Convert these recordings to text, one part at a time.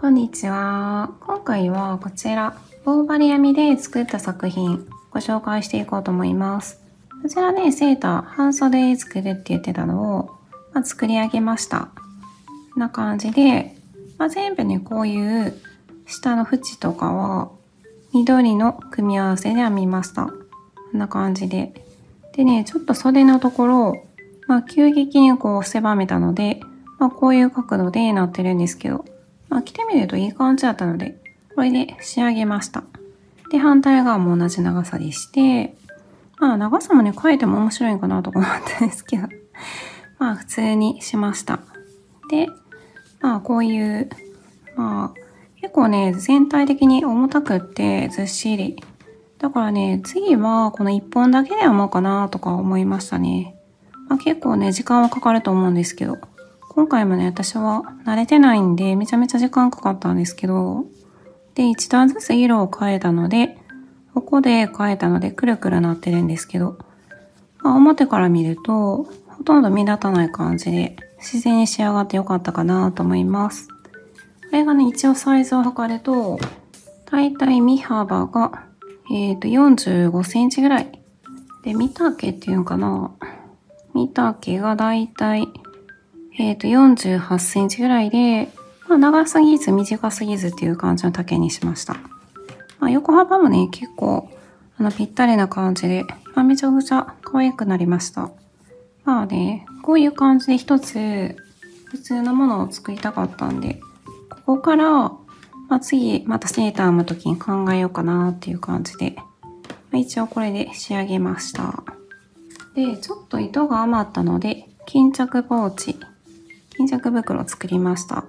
こんにちは。今回はこちら、棒針編みで作った作品ご紹介していこうと思います。こちらね、セーター、半袖作るって言ってたのを、まあ、作り上げました。こんな感じで、まあ、全部ね、こういう下の縁とかは緑の組み合わせで編みました。こんな感じで。でね、ちょっと袖のところ、まあ、急激にこう狭めたので、まあ、こういう角度でなってるんですけど、まあ、着てみるといい感じだったので、これで仕上げました。で、反対側も同じ長さでして、まあ、長さもね、変えても面白いんかなとか思ったんですけど、まあ、普通にしました。で、まあ、こういう、まあ、結構ね、全体的に重たくってずっしり。だからね、次はこの1本だけで編もうかなとか思いましたね。まあ、結構ね、時間はかかると思うんですけど、今回もね、私は慣れてないんで、めちゃめちゃ時間かかったんですけど、で、一段ずつ色を変えたので、ここで変えたので、くるくるなってるんですけど、まあ、表から見ると、ほとんど目立たない感じで、自然に仕上がってよかったかなと思います。これがね、一応サイズを測ると、だいたい身幅が、えっ、と、45センチぐらい。で、見丈っていうのかな見丈がだいたい、えっ、と、48センチぐらいで、まあ、長すぎず短すぎずっていう感じの丈にしました。まあ、横幅もね、結構、あの、ぴったりな感じで、まあ、めちゃくちゃ可愛くなりました。まあね、こういう感じで一つ、普通のものを作りたかったんで、ここから、まあ、次、またセーター編む時に考えようかなっていう感じで、まあ、一応これで仕上げました。で、ちょっと糸が余ったので、巾着ポーチ、巾着袋を作りました。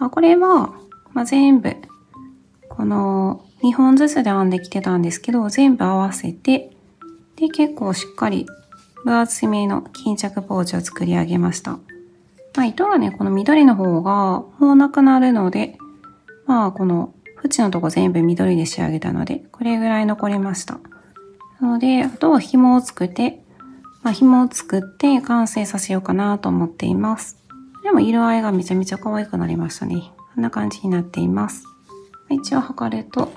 まあ、これは、まあ、全部、この2本ずつで編んできてたんですけど、全部合わせて、で、結構しっかり分厚めの巾着ポーチを作り上げました。まあ、糸がね、この緑の方がもうなくなるので、まあ、この縁のとこ全部緑で仕上げたので、これぐらい残りました。なので、あとは紐を作って、まあ、紐を作って完成させようかなと思っています。でも色合いがめちゃめちゃ可愛くなりましたね。こんな感じになっています。一応測ると、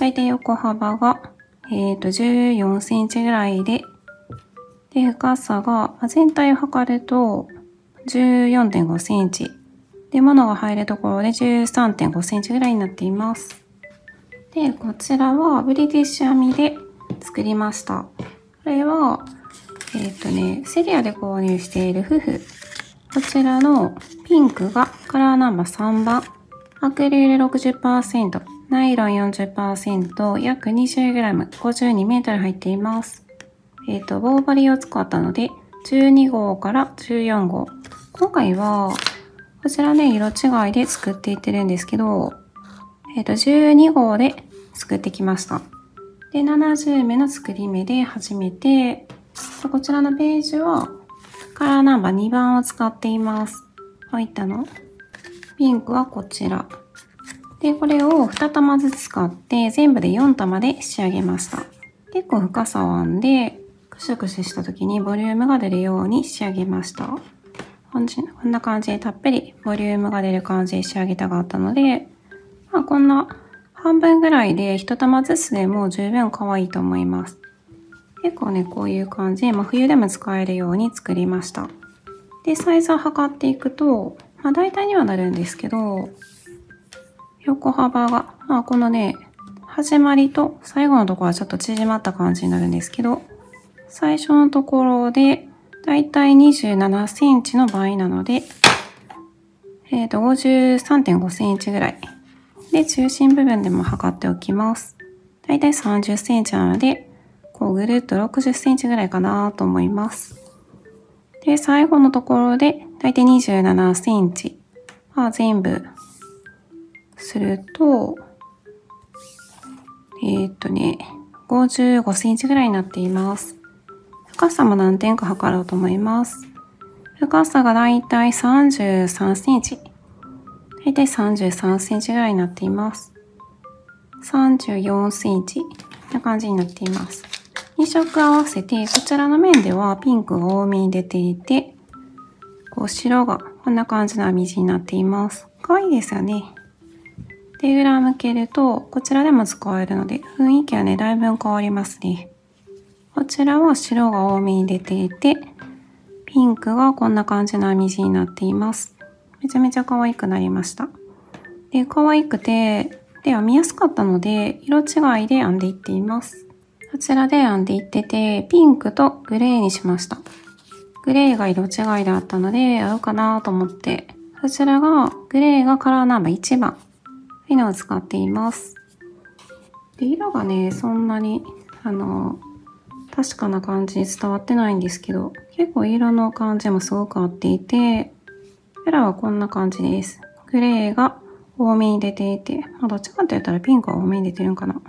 だいたい横幅が、えっ、と、14センチぐらいで、で、深さが、全体を測ると、14.5センチ。で、物が入るところで13.5センチぐらいになっています。で、こちらはブリティッシュ編みで作りました。これは、えっ、とね、セリアで購入している夫婦。こちらのピンクがカラーナンバー3番。アクリル60%、ナイロン40%、約 20g、52メートル入っています。えっ、と、棒針を使ったので、12号から14号。今回は、こちらね、色違いで作っていってるんですけど、えっ、と、12号で作ってきました。で、70目の作り目で始めて、こちらのページは、カラーナンバー2番を使っています。こういったの？ピンクはこちら。で、これを2玉ずつ使って、全部で4玉で仕上げました。結構深さを編んで、クシュクシュした時にボリュームが出るように仕上げました。こんな感じでたっぷりボリュームが出る感じで仕上げたかったので、まあこんな半分ぐらいで1玉ずつでも十分可愛いと思います。結構ね、こういう感じで、まあ、冬でも使えるように作りました。で、サイズを測っていくと、まあ大体にはなるんですけど、横幅が、まあこのね、始まりと最後のところはちょっと縮まった感じになるんですけど、最初のところで、だいたい27センチの倍なので、えっ、と、53.5センチぐらい。で、中心部分でも測っておきます。だいたい30センチなので、こうぐるっと60センチぐらいかなと思います。で、最後のところで、だいたい27センチ。まあ、全部、すると、えーっとね、55センチぐらいになっています。深さも何点か測ろうと思います。深さがだいたい33センチ。だいたい33センチぐらいになっています。34センチ。な感じになっています。2色合わせて、こちらの面ではピンクが多めに出ていて、こう白がこんな感じの編み地になっています。かわいいですよね。で、裏向けると、こちらでも使えるので、雰囲気はね、だいぶ変わりますね。こちらは白が多めに出ていて、ピンクがこんな感じの編み地になっています。めちゃめちゃ可愛くなりました。で、可愛くて、で、編みやすかったので、色違いで編んでいっています。こちらで編んでいってて、ピンクとグレーにしました。グレーが色違いであったので、合うかなと思って、こちらが、グレーがカラーナンバー1番。というのを使っています。で、色がね、そんなに、あの、確かな感じに伝わってないんですけど、結構色の感じもすごく合っていて、ペラはこんな感じです。グレーが多めに出ていて、まあ、どっちかって言ったらピンクは多めに出てるんかな。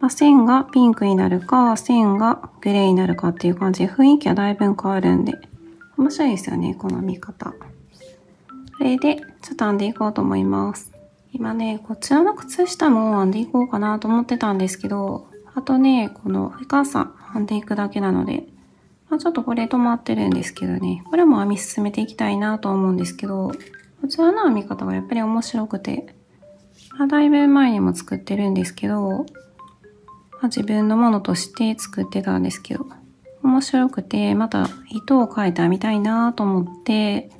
まあ、線がピンクになるか、線がグレーになるかっていう感じで雰囲気はだいぶ変わるんで、面白いですよね、この見方。これで、ちょっと編んでいこうと思います。今ね、こちらの靴下も編んでいこうかなと思ってたんですけど、あとね、この深さ編んでいくだけなので、まあ、ちょっとこれ止まってるんですけどね、これも編み進めていきたいなと思うんですけど、こちらの編み方がやっぱり面白くて、まあ、だいぶ前にも作ってるんですけど、まあ、自分のものとして作ってたんですけど、面白くて、また糸を変えて編みたいなと思って、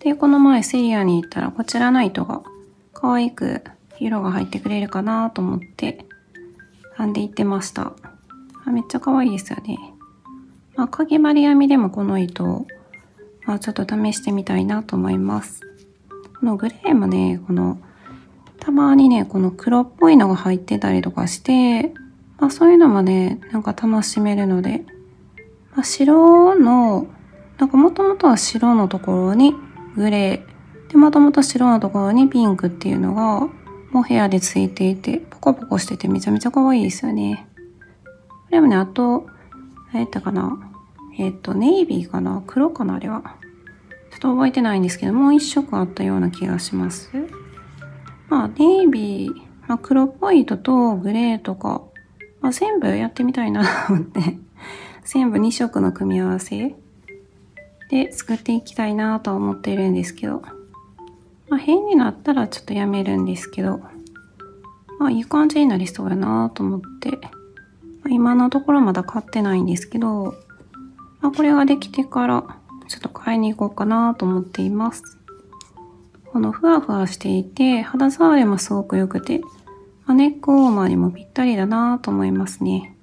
で、この前セリアに行ったらこちらの糸が可愛く色が入ってくれるかなと思って編んでいってました。あめっちゃ可愛いですよね。まあ、かぎ針編みでもこの糸を、まあ、ちょっと試してみたいなと思います。このグレーもね、この、たまにね、この黒っぽいのが入ってたりとかして、まあそういうのもね、なんか楽しめるので、まあ、白の、なんかもともとは白のところにグレー、で、もともと白のところにピンクっていうのが、もう部屋でついていて、ポコポコしててめちゃめちゃ可愛いですよね。これもね、あと、何やったかなえっ、ー、と、ネイビーかな黒かなあれは。ちょっと覚えてないんですけど、もう一色あったような気がします。まあ、ネイビー、まあ、黒っぽい糸とグレーとか、まあ、全部やってみたいなと 思って、全部2色の組み合わせ。で作っていきたいなと思ってるんですけど、まあ、変になったらちょっとやめるんですけど、まあ、いい感じになりそうやなと思って、まあ、今のところまだ買ってないんですけど、まあ、これができてからちょっと買いに行こうかなと思っています。このふわふわしていて肌触りもすごく良くて、まあ、ネックウォーマーにもぴったりだなと思いますね。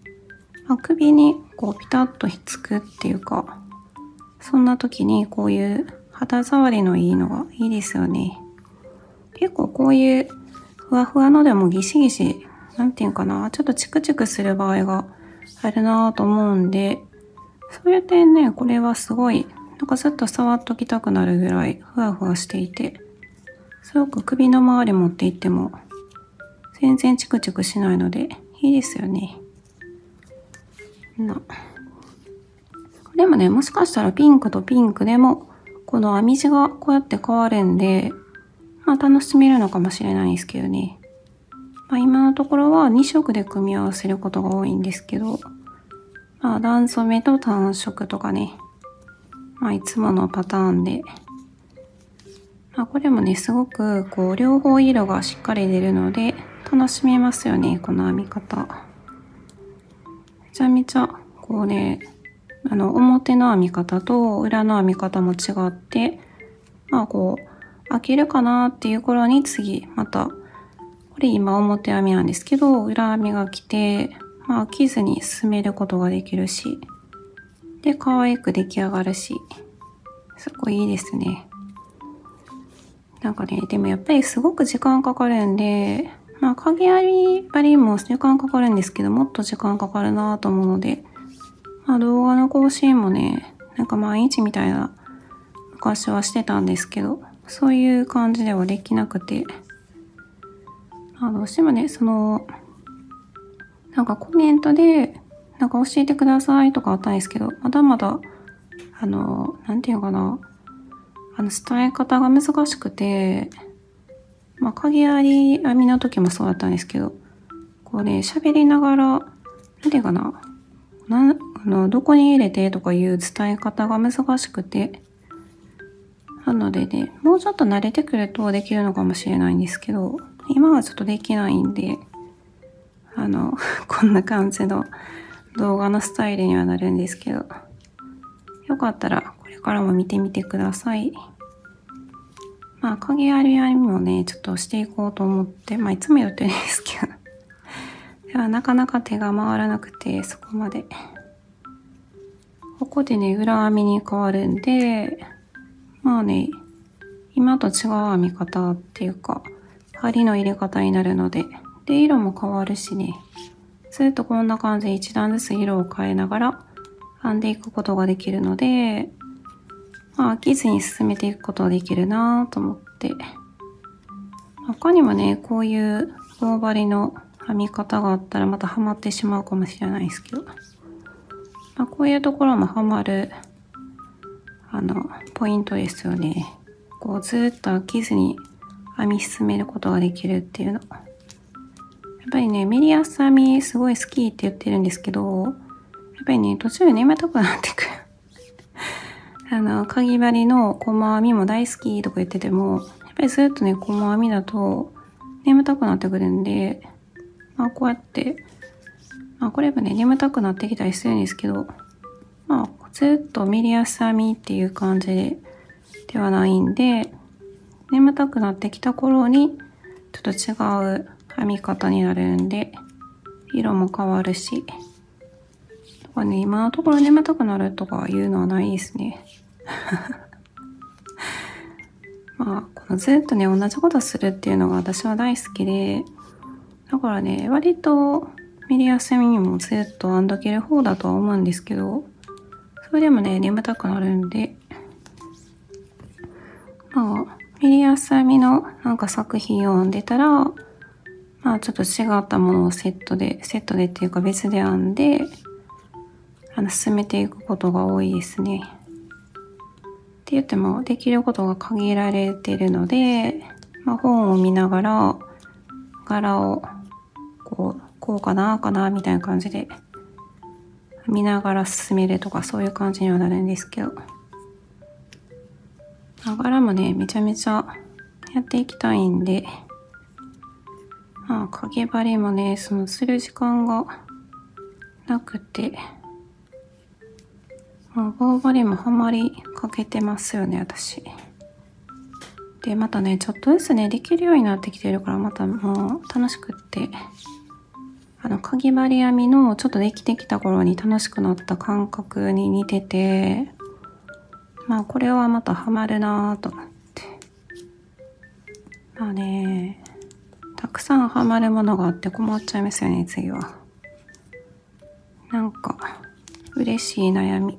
まあ、首にこうピタッとひっつくっていうか、そんな時にこういう肌触りのいいのがいいですよね。結構こういうふわふわのでもギシギシ、なんていうかな、ちょっとチクチクする場合があるなと思うんで、そういう点ね、これはすごい、なんかずっと触っときたくなるぐらいふわふわしていて、すごく首の周り持っていっても全然チクチクしないのでいいですよね。な。これもね、もしかしたらピンクとピンクでもこの編み地がこうやって変わるんで、まあ楽しめるのかもしれないですけどね。まあ今のところは2色で組み合わせることが多いんですけど、まあ段染めと単色とかね、まあいつものパターンで、まあこれもね、すごくこう両方色がしっかり出るので楽しめますよね、この編み方。めちゃめちゃこうね、あの表の編み方と裏の編み方も違って、まあこう開けるかなっていう頃に次また、これ今表編みなんですけど、裏編みが来て、まあ、飽きずに進めることができるし、で、可愛く出来上がるし、すごいいいですね。なんかね、でもやっぱりすごく時間かかるんで、まあ、影あり針も時間かかるんですけど、もっと時間かかるなと思うので、まあ、動画の更新もね、なんか毎日みたいな昔はしてたんですけど、そういう感じではできなくて、まあ、どうしてもね、その、なんかコメントで、なんか教えてくださいとかあったんですけど、まだまだ、あの、なんていうかな、あの、伝え方が難しくて、まあ、鍵あり編みの時もそうだったんですけど、こうね、喋りながら、なんていうかな、なあの、どこに入れてとかいう伝え方が難しくて、なのでね、もうちょっと慣れてくるとできるのかもしれないんですけど、今はちょっとできないんで、あの、こんな感じの動画のスタイルにはなるんですけど、よかったらこれからも見てみてください。まあ、影あり編みもね、ちょっとしていこうと思って、まあ、いつもやってるんですけど、ではなかなか手が回らなくて、そこまで。ここでね、裏編みに変わるんで、まあね、今と違う編み方っていうか、針の入れ方になるので、で、色も変わるしね、ずっとこんな感じで一段ずつ色を変えながら編んでいくことができるので、まあ、飽きずに進めていくことができるなと思って。他にもね、こういう棒針の編み方があったらまたハマってしまうかもしれないですけど。まあ、こういうところもハマるあの、ポイントですよね。こうずっと飽きずに編み進めることができるっていうの。やっぱりね、ミリアス編みすごい好きって言ってるんですけど、やっぱりね、途中で眠たくなってくる。あの、かぎ針の細編みも大好きとか言ってても、やっぱりずっとね、細編みだと眠たくなってくるんで、まあこうやって、まあこれもね、眠たくなってきたりするんですけど、まあずっとミリアス編みっていう感じではないんで、眠たくなってきた頃に、ちょっと違う編み方になるんで、色も変わるし、とかね、今のところ眠たくなるとかいうのはないですね。まあ、このずっとね、同じことするっていうのが私は大好きで、だからね、割とメリヤス編みもずっと編んどける方だとは思うんですけど、それでもね、眠たくなるんで、まあ、メリヤス編みのなんか作品を編んでたら、まあちょっと違ったものをセットで、セットでっていうか別で編んで、あの、進めていくことが多いですね。って言っても、できることが限られてるので、まあ本を見ながら、柄を、こう、こうかな、かな、みたいな感じで見ながら進めるとかそういう感じにはなるんですけど。ながらもね、めちゃめちゃやっていきたいんで、まあ、影針もね、そのする時間がなくて、もう棒針もハマりかけてますよね、私。で、またね、ちょっとずつね、できるようになってきてるから、またもう楽しくって、あの、かぎ針編みのちょっとできてきた頃に楽しくなった感覚に似てて、まあこれはまたハマるなぁと思って。まあね、たくさんハマるものがあって困っちゃいますよね、次は。なんか、嬉しい悩み。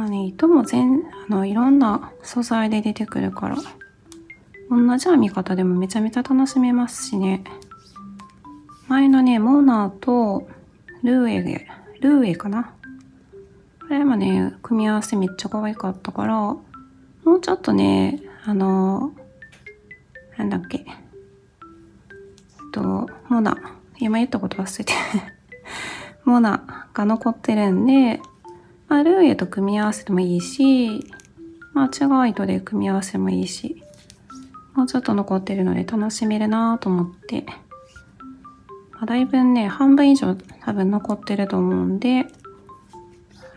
まあね、糸も全、あの、いろんな素材で出てくるから、同じ編み方でもめちゃめちゃ楽しめますしね。前のね、モナーとルーエゲ、ルーエかな？これもね、組み合わせめっちゃ可愛かったから、もうちょっとね、あの、なんだっけ？えっと、モナ。今言ったこと忘れて モナが残ってるんで、まあ、ルーエと組み合わせてもいいし、まあ、違う糸で組み合わせもいいし、もうちょっと残ってるので楽しめるなと思って、だいぶね、半分以上多分残ってると思うんで、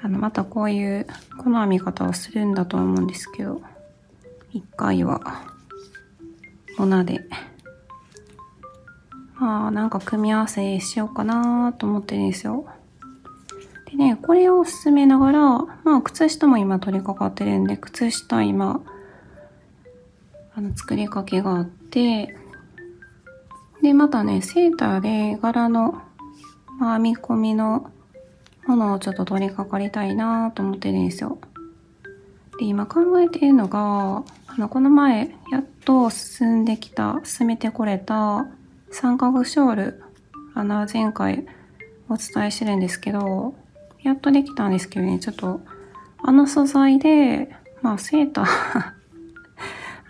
あの、またこういうこの編み方をするんだと思うんですけど、一回は、粉で、まあ、なんか組み合わせしようかなと思ってるんですよ。でね、これを進めながら、まあ、靴下も今取り掛かってるんで、靴下今、あの、作りかけがあって、で、またね、セーターで柄の、まあ、編み込みのものをちょっと取り掛かりたいなと思ってるんですよ。で、今考えているのが、あの、この前、やっと進んできた、進めてこれた三角ショール、あの、前回お伝えしてるんですけど、やっとできたんですけどね、ちょっと、あの素材で、まあ、セーター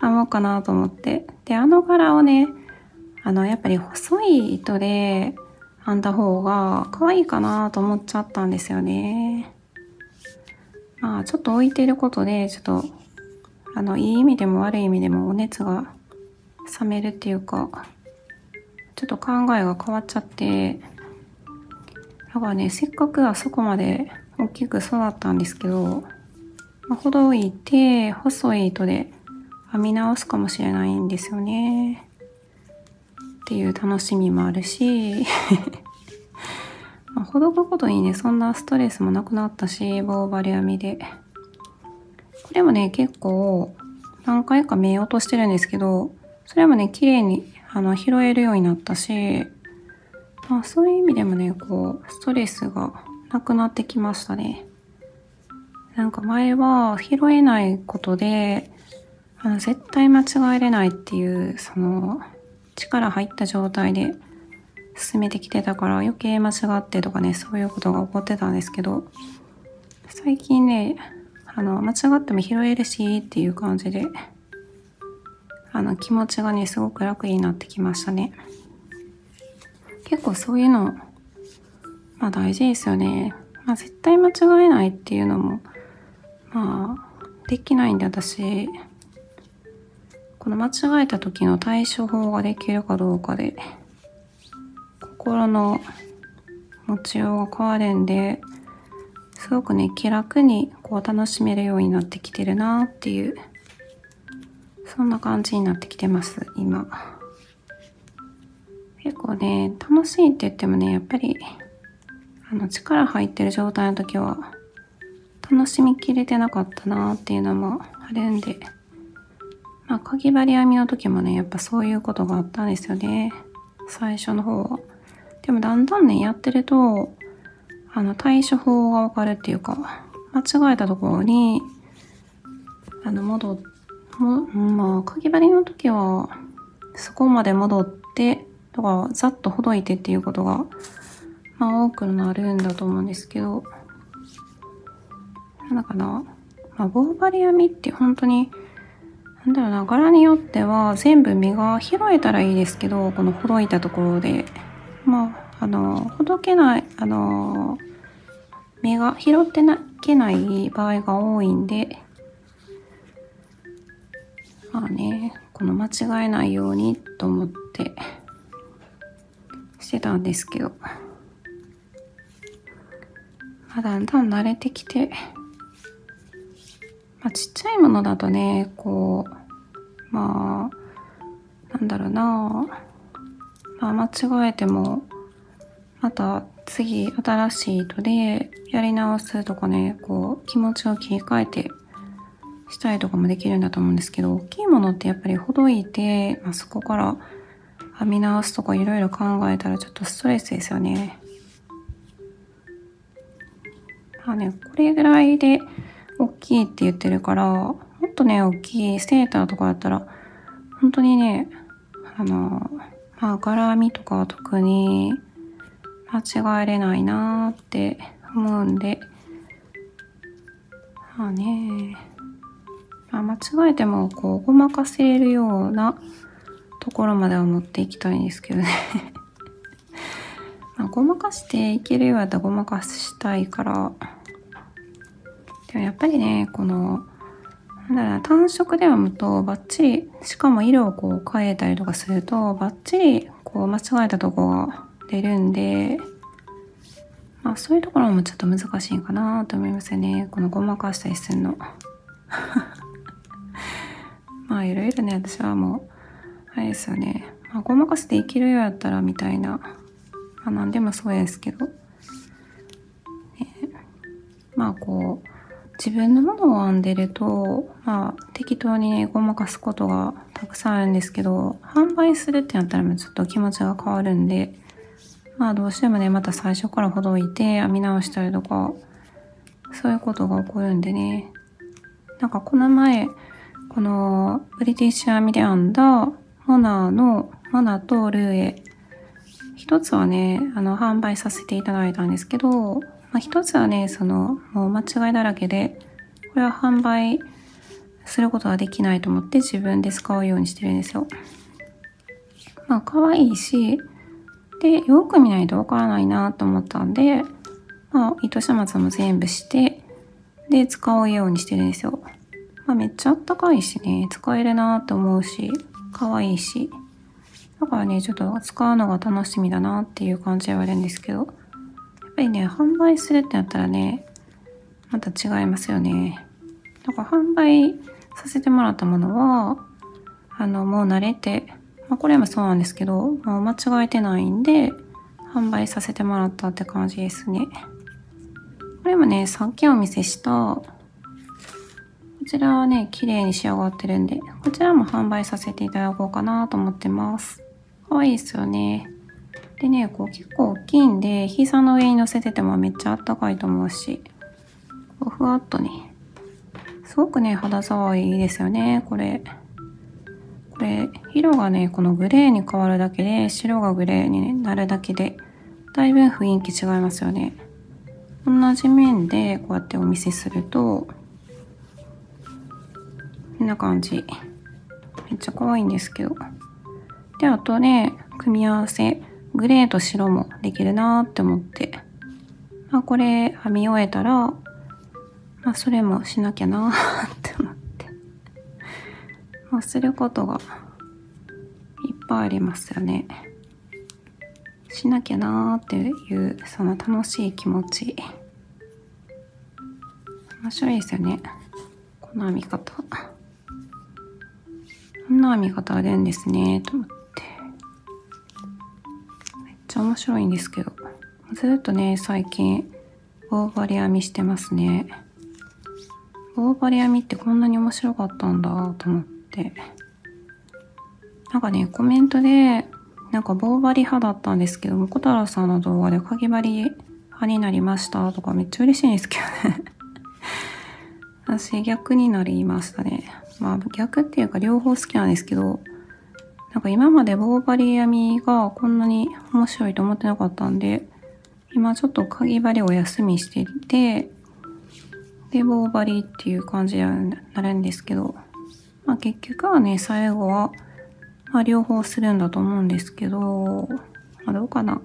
編もうかなと思って。で、あの柄をね、あの、やっぱり細い糸で編んだ方が可愛いかなと思っちゃったんですよね。まあちょっと置いてることで、ちょっと、あの、いい意味でも悪い意味でもお熱が冷めるっていうか、ちょっと考えが変わっちゃって、だからね、せっかくあそこまで大きく育ったんですけど、まあ、ほどいて、細い糸で編み直すかもしれないんですよね。っていう楽しみもあるし まあ、ほどくことにね、そんなストレスもなくなったし、棒針編みで。これもね、結構何回か見落としてるんですけど、それもね、綺麗にあの拾えるようになったし、まあ、そういう意味でもね、こう、ストレスがなくなってきましたね。なんか前は拾えないことで、あの絶対間違えれないっていう、その、力入った状態で進めてきてたから余計間違ってとかね、そういうことが起こってたんですけど、最近ね、あの、間違っても拾えるしっていう感じで、あの、気持ちがね、すごく楽になってきましたね。結構そういうの、まあ大事ですよね。まあ絶対間違えないっていうのも、まあ、できないんで私、この間違えた時の対処法ができるかどうかで、心の持ちようが変わるんで、すごくね、気楽にこう楽しめるようになってきてるなっていう、そんな感じになってきてます、今。結構ね、楽しいって言ってもね、やっぱり、あの、力入ってる状態の時は、楽しみきれてなかったなっていうのもあるんで、まあ、かぎ針編みの時もね、やっぱそういうことがあったんですよね。最初の方は。でもだんだんね、やってると、あの、対処法がわかるっていうか、間違えたところに、あの、戻っ、も、まあ、かぎ針の時は、そこまで戻って、とか、ざっとほどいてっていうことが、まあ、多くなるんだと思うんですけど、なんだかな、まあ、棒針編みって本当に、なんだろうな、柄によっては全部身が拾えたらいいですけど、このほどいたところで、まあ、あの、ほどけない、あの、身が拾ってなけない場合が多いんで、まあね、この間違えないようにと思って。してたんですけど、まあ、だんだん慣れてきて、まあ、ちっちゃいものだとね、こう、まあ、なんだろうな、まあ、間違えても、また次新しい糸でやり直すとかね、こう気持ちを切り替えてしたりとかもできるんだと思うんですけど、大きいものってやっぱりほどいて、まあ、そこから編み直すとかいろいろ考えたらちょっとストレスですよね。まあね、これぐらいで大きいって言ってるから、もっとね、大きいセーターとかだったら、本当にね、あの、まあ、柄編みとかは特に間違えれないなーって思うんで、まあね、まあ、間違えてもこう、ごまかせるようなところまでは持っていきたいんですけどね まあ、ごまかしていけるようやったらごまかしたいから、でもやっぱりね、この、なんだろ、単色で編むとバッチリ、しかも色をこう変えたりとかすると、バッチリこう間違えたとこが出るんで、まあそういうところもちょっと難しいかなと思いますよね。このごまかしたりするの。まあいろいろね、私はもう、あれですよね。まあ、ごまかしていけるようやったらみたいな、まあ何でもそうですけど、ね、まあこう、自分のものを編んでると、まあ、適当にね、ごまかすことがたくさんあるんですけど、販売するってなったらもうちょっと気持ちが変わるんで、まあどうしてもね、また最初からほどいて編み直したりとか、そういうことが起こるんでね。なんかこの前、このブリティッシュ編みで編んだモナーの、モナーとルーエ。一つはね、あの、販売させていただいたんですけど、まあ、一つはね、その、もう間違いだらけで、これは販売することはできないと思って自分で使うようにしてるんですよ。まあ、可愛いし、で、よく見ないとわからないなと思ったんで、まあ、糸始末も全部して、で使うようにしてるんですよ。まあ、めっちゃあったかいしね、使えるなって思うし、可愛いし。だからね、ちょっと使うのが楽しみだなっていう感じはあるんですけど、やっぱりね、販売するってなったらね、また違いますよね。だから販売させてもらったものは、あの、もう慣れて、まあ、これもそうなんですけど、もう間違えてないんで、販売させてもらったって感じですね。これもね、さっきお見せした、こちらはね、綺麗に仕上がってるんで、こちらも販売させていただこうかなと思ってます。可愛いですよね。でね、こう結構大きいんで、膝の上に乗せててもめっちゃあったかいと思うし、こうふわっとね、すごくね、肌触りいいですよね、これ。これ、色がね、このグレーに変わるだけで、白がグレーになるだけで、だいぶ雰囲気違いますよね。同じ面でこうやってお見せすると、こんな感じ。めっちゃ可愛いんですけど。で、あとね、組み合わせ、グレーと白もできるなーって思って。まあ、これ編み終えたら、まあ、それもしなきゃなーって思って。まあ、することがいっぱいありますよね。しなきゃなーっていうその楽しい気持ち面白いですよねこの編み方こんな編み方あるんですね。と思って。めっちゃ面白いんですけど。ずっとね最近棒針編みしてますね。棒針編みってこんなに面白かったんだと思って。なんかねコメントでなんか棒針派だったんですけども、小太郎さんの動画でかぎ針派になりましたとかめっちゃ嬉しいんですけどね。私逆になりましたね。まあ逆っていうか両方好きなんですけど、なんか今まで棒針編みがこんなに面白いと思ってなかったんで、今ちょっとかぎ針お休みしていて、で、棒針っていう感じになるんですけど、まあ結局はね、最後はまあ、両方するんだと思うんですけど、まあ、どうかな。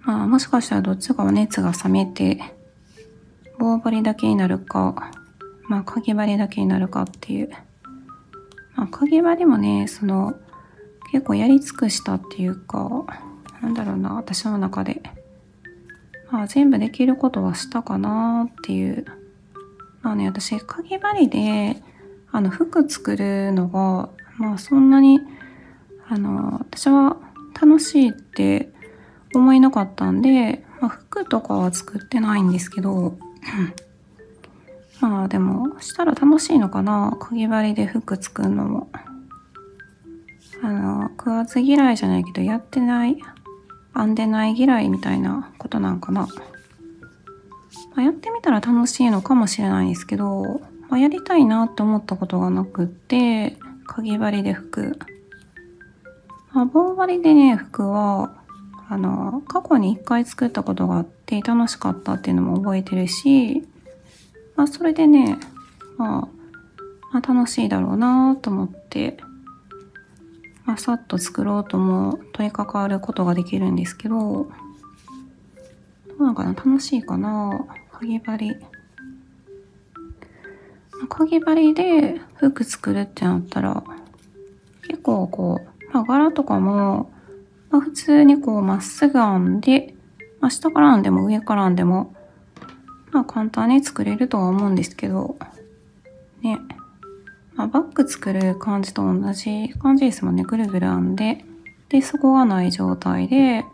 まあ、もしかしたらどっちかは熱が冷めて、棒針だけになるか、まあ、かぎ針だけになるかっていう。まあ、かぎ針もね、その、結構やり尽くしたっていうか、なんだろうな、私の中で。まあ、全部できることはしたかなっていう。まあね、私、かぎ針で、あの、服作るのが、まあそんなに、あの、私は楽しいって思えなかったんで、まあ、服とかは作ってないんですけど、まあでも、したら楽しいのかな？かぎ針で服作るのも。あの、食わず嫌いじゃないけど、やってない、編んでない嫌いみたいなことなんかな。まあ、やってみたら楽しいのかもしれないんですけど、まあ、やりたいなって思ったことがなくって、かぎ針で服。まあ、棒針でね、服は、あの、過去に一回作ったことがあって楽しかったっていうのも覚えてるし、まあ、それでね、まあ、まあ、楽しいだろうなと思って、まあ、さっと作ろうとも取り掛かることができるんですけど、どうなのかな楽しいかなかぎ針。かぎ針で服作るってなったら、結構こう、まあ、柄とかも、まあ、普通にこうまっすぐ編んで、まあ、下から編んでも上から編んでも、まあ簡単に作れるとは思うんですけど、ね。まあ、バッグ作る感じと同じ感じですもんね。ぐるぐる編んで、で、底がない状態で、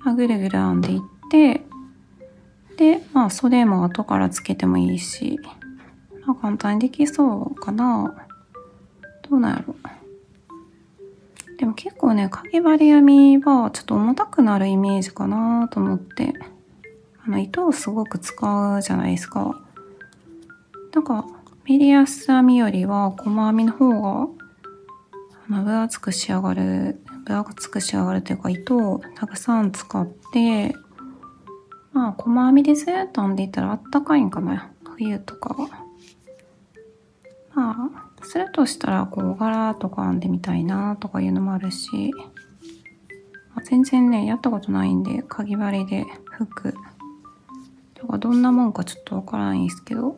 まあ、ぐるぐる編んでいって、で、まあ袖も後からつけてもいいし、まあ、簡単にできそうかな。どうなんやろ。でも結構ね、かぎ針編みはちょっと重たくなるイメージかなと思って。あの、糸をすごく使うじゃないですか。なんか、ミリアス編みよりは細編みの方が、あの、分厚く仕上がる、分厚く仕上がるというか、糸をたくさん使って、まあ、細編みでずっと編んでいったらあったかいんかな。冬とかは。まあ、するとしたら、こう、柄とか編んでみたいなとかいうのもあるし、まあ、全然ね、やったことないんで、かぎ針で服とかどんなもんかちょっとわからないんですけど。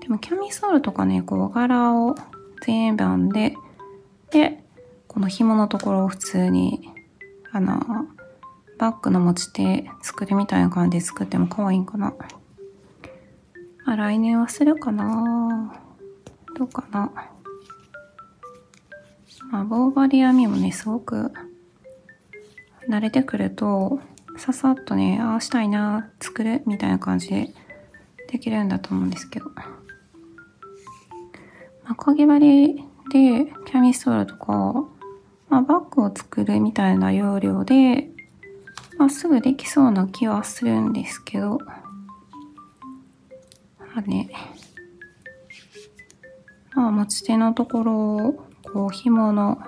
でもキャミソールとかね、こう柄を全部編んで、で、この紐のところを普通に、あの、バッグの持ち手作るみたいな感じで作っても可愛いんかな。まあ来年はするかなどうかな。まあ、棒針編みもね、すごく慣れてくると、ささっとね、ああしたいな、作るみたいな感じでできるんだと思うんですけど。ま、かぎ針でキャミストールとか、まあ、バッグを作るみたいな要領で、まあ、すぐできそうな気はするんですけど、まあね、まあ、持ち手のところを、こう、紐の、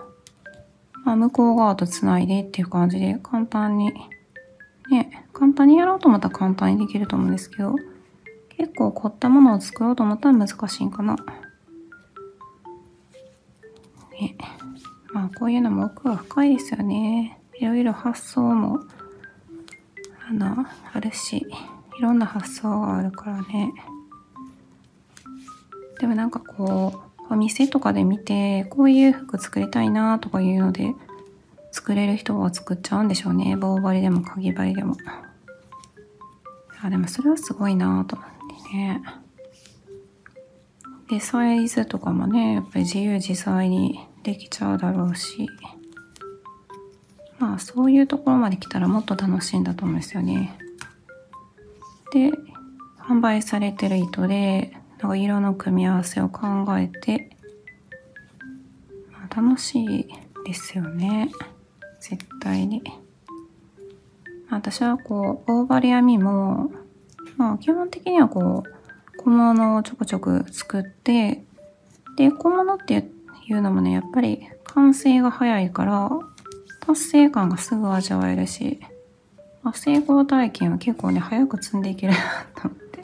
まあ、向こう側とつないでっていう感じで、簡単に、ね、簡単にやろうと思ったら簡単にできると思うんですけど、結構凝ったものを作ろうと思ったら難しいんかな。ね。まあ、こういうのも奥が深いですよね。いろいろ発想も、あの、あるし、いろんな発想があるからね。でもなんかこう、お店とかで見て、こういう服作りたいなとかいうので、作れる人は作っちゃうんでしょうね。棒針でもかぎ針でも。あ、でもそれはすごいなと思ってね。で、サイズとかもね、やっぱり自由自在にできちゃうだろうし。まあそういうところまで来たらもっと楽しいんだと思うんですよね。で、販売されてる糸で、なんか色の組み合わせを考えて、ま、楽しいですよね。絶対に。私はこう、大針編みも、まあ基本的にはこう、小物をちょくちょく作って、で、小物っていうのもね、やっぱり完成が早いから、達成感がすぐ味わえるし、まあ、成功体験は結構ね、早く積んでいけるなと思って。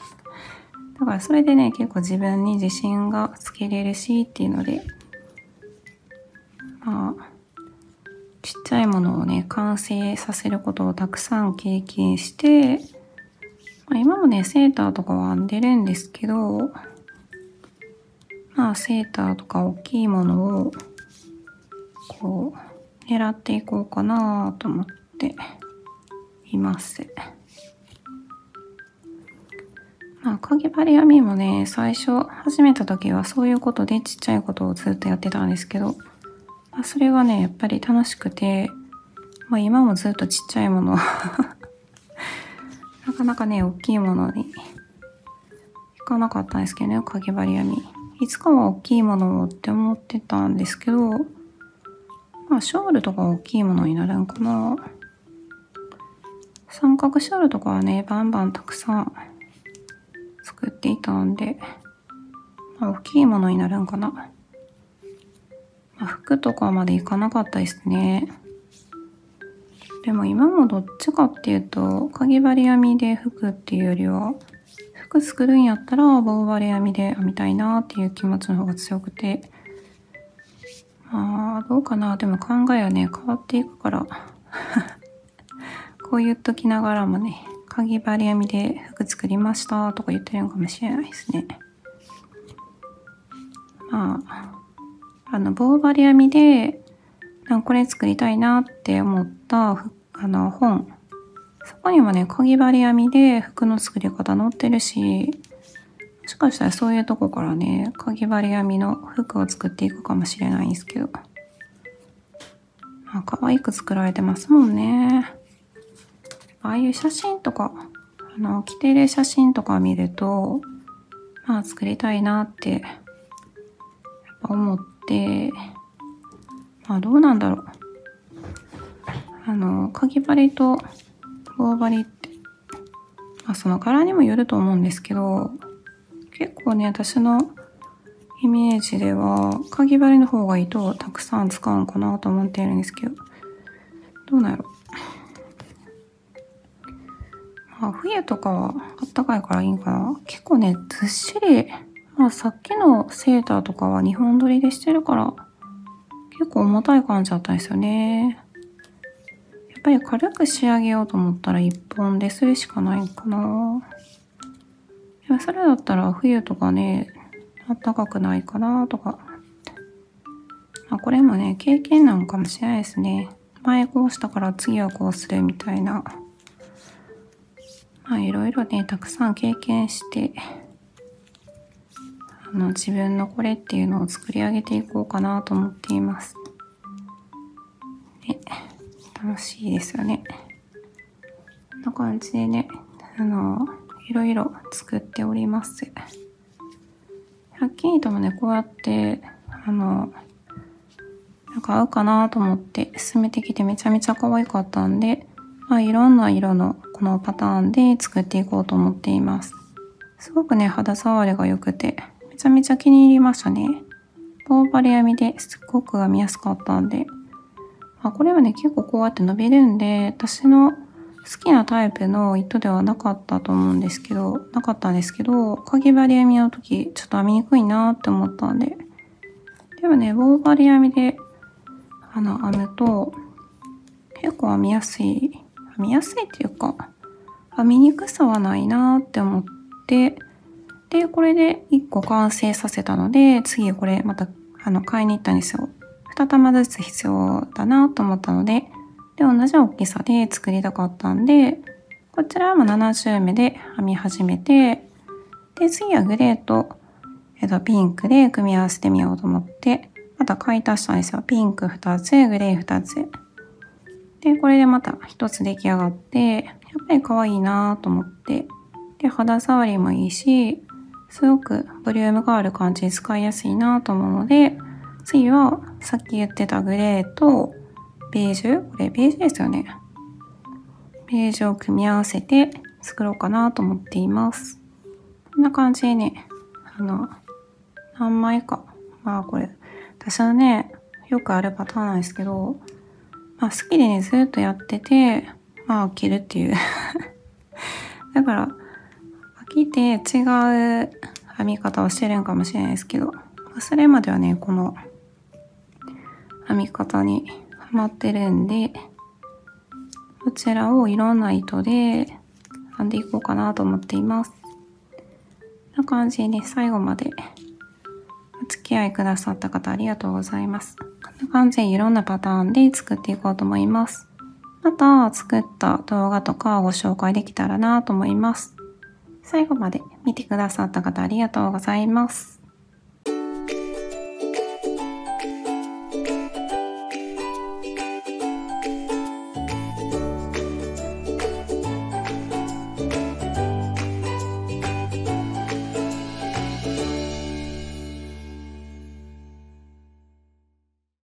だからそれでね、結構自分に自信がつけれるしっていうので、ちっちゃいものをね、完成させることをたくさん経験して、まあ、今もね、セーターとかは編んでるんですけど、まあ、セーターとか大きいものを、こう、狙っていこうかなと思っています。まあ、かぎ針編みもね、最初始めた時はそういうことでちっちゃいことをずっとやってたんですけど、あ、それがね、やっぱり楽しくて、まあ今もずっとちっちゃいもの なかなかね、大きいものにいかなかったんですけどね、かぎ針編み。いつかは大きいものをって思ってたんですけど、まあショールとか大きいものになるんかな。三角ショールとかはね、バンバンたくさん作っていたんで、まあ、大きいものになるんかな。服とかまでいかなかったですね。でも今もどっちかっていうと、かぎ針編みで服っていうよりは、服作るんやったら棒針編みで編みたいなっていう気持ちの方が強くて、まあ、どうかな。でも考えはね、変わっていくから こう言っときながらもね、かぎ針編みで服作りましたとか言ってるのかもしれないですね。まあ、あの、棒針編みで、これ作りたいなって思ったあの本。そこにもね、かぎ針編みで服の作り方載ってるし、もしかしたらそういうとこからね、かぎ針編みの服を作っていくかもしれないんですけど。まあ、可愛く作られてますもんね。ああいう写真とか、あの、着てる写真とか見ると、まあ作りたいなって、やっぱ思って、まあどうなんだろう。あの、かぎ針と棒針って、まあその柄にもよると思うんですけど、結構ね、私のイメージでは、かぎ針の方が糸をたくさん使うんかなと思っているんですけど、どうなんやろまあ、冬とかはあったかいからいいんかな。結構ね、ずっしり、まあさっきのセーターとかは2本撮りでしてるから、結構重たい感じだったんですよね。やっぱり軽く仕上げようと思ったら1本でするしかないかな。いや、それだったら冬とかね、暖かくないかなとか。まあ、これもね、経験なんかもしれないですね。前こうしたから次はこうするみたいな。まあいろいろね、たくさん経験して、あの自分のこれっていうのを作り上げていこうかなと思っています。ね、楽しいですよね。こんな感じでね、あの、いろいろ作っております。100均糸もね、こうやって、あの、なんか合うかなと思って進めてきてめちゃめちゃ可愛かったんで、まあ、いろんな色のこのパターンで作っていこうと思っています。すごくね、肌触りが良くて、めちゃめちゃ気に入りましたね。棒針編みですっごく編みやすかったんで。あ、これはね、結構こうやって伸びるんで、私の好きなタイプの糸ではなかったと思うんですけど、なかったんですけど、かぎ針編みの時、ちょっと編みにくいなって思ったんで。でもね、棒針編みであの、編むと、結構編みやすい、編みやすいっていうか、編みにくさはないなって思って、で、これで1個完成させたので、次これまた、あの、買いに行ったんですよ。2玉ずつ必要だなと思ったので、で、同じ大きさで作りたかったんで、こちらも70目で編み始めて、で、次はグレーと、えっと、ピンクで組み合わせてみようと思って、また買い足したんですよ。ピンク2つ、グレー2つ。で、これでまた1つ出来上がって、やっぱり可愛いなと思って。で、肌触りもいいし、すごくボリュームがある感じで使いやすいなと思うので、次はさっき言ってたグレーとベージュ？これベージュですよね。ベージュを組み合わせて作ろうかなと思っています。こんな感じでね、あの、何枚か。まあこれ、私はね、よくあるパターンなんですけど、まあ好きでね、ずっとやってて、まあ飽きるっていう だから、きて違う編み方をしてるんかもしれないですけど、それまではね、この編み方にハマってるんで、こちらをいろんな糸で編んでいこうかなと思っています。こんな感じでね、最後までお付き合いくださった方ありがとうございます。こんな感じでいろんなパターンで作っていこうと思います。また作った動画とかご紹介できたらなと思います。最後まで見てくださった方ありがとうございます。